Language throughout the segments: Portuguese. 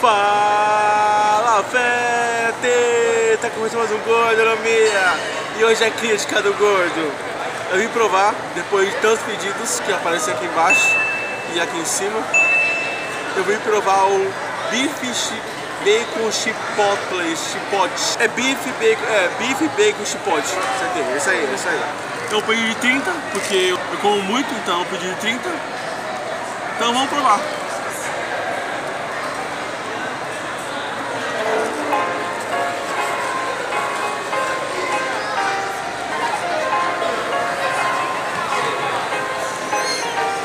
Fala, Fete! Tá começando mais um Gordonomia! E hoje é crítica do gordo. Eu vim provar, depois de tantos pedidos que aparecem aqui embaixo e aqui em cima, eu vim provar o bife bacon chipotle, chipote. É bife bacon, é bife bacon chipote. Certeza, isso aí, isso aí. Então eu pedi de 30, porque eu como muito, então eu pedi de 30. Então vamos provar.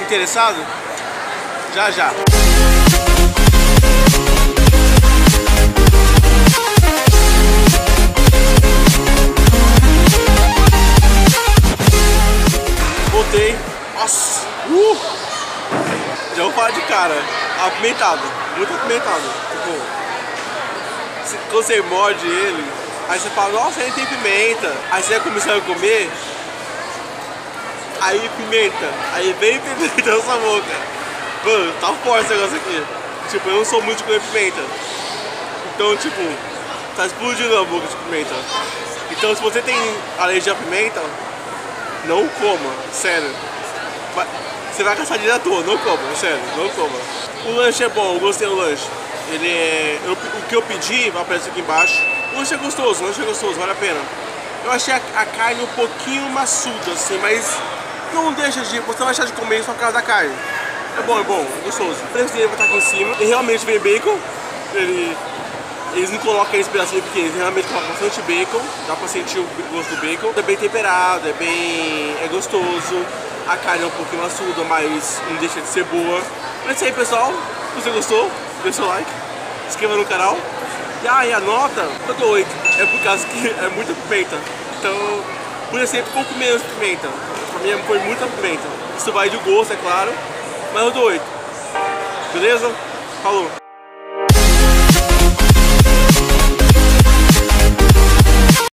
Interessado? Já já. Voltei. Nossa! Uh! Já vou falar de cara. Apimentado. Muito apimentado. Tipo, quando você morde ele, aí você fala, nossa, ele tem pimenta. Aí você começando a comer, aí pimenta, aí vem pimenta na sua boca. Mano, tá forte esse negócio aqui. Tipo, eu não sou muito de comer pimenta. Então, tipo, tá explodindo a boca de pimenta. Então, se você tem alergia a pimenta, não coma, sério. Você vai caçar dinheiro à toa, não coma, sério, não coma. O lanche é bom, eu gostei do lanche. Ele é. eu- o que eu pedi, vai aparecer aqui embaixo. O lanche é gostoso, o lanche é gostoso, vale a pena. Eu achei a, a carne um pouquinho maçuda, assim, mas não deixa de. Você vai deixar de comer só por causa da carne. É bom, é bom, é gostoso. O preço dele vai estar aqui em cima. E realmente vem bacon. Ele, eles não colocam esse pedacinho pequeno, eles realmente colocam bastante bacon. Dá pra sentir o gosto do bacon. É bem temperado, é bem. é gostoso. A carne é um pouquinho maçuda, mas não deixa de ser boa. É isso aí, pessoal. Se você gostou, deixa o like, se inscreva no canal. E aí, a nota, eu dou 8. É por causa que é muita pimenta. Então, ser um pouco menos pimenta. Foi muita pimenta. Isso vai de gosto, é claro. Mas eu dou 8. Beleza? Falou.